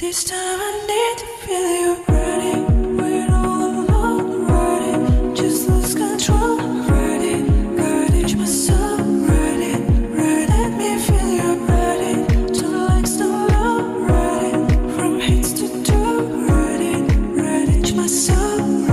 This time I need to feel you ready. We're all alone, ready. Just lose control, ready. Courage myself, ready. Ready, let me feel you ready. the legs to low, ready. From hits to toe, ready. Ready, myself, ready.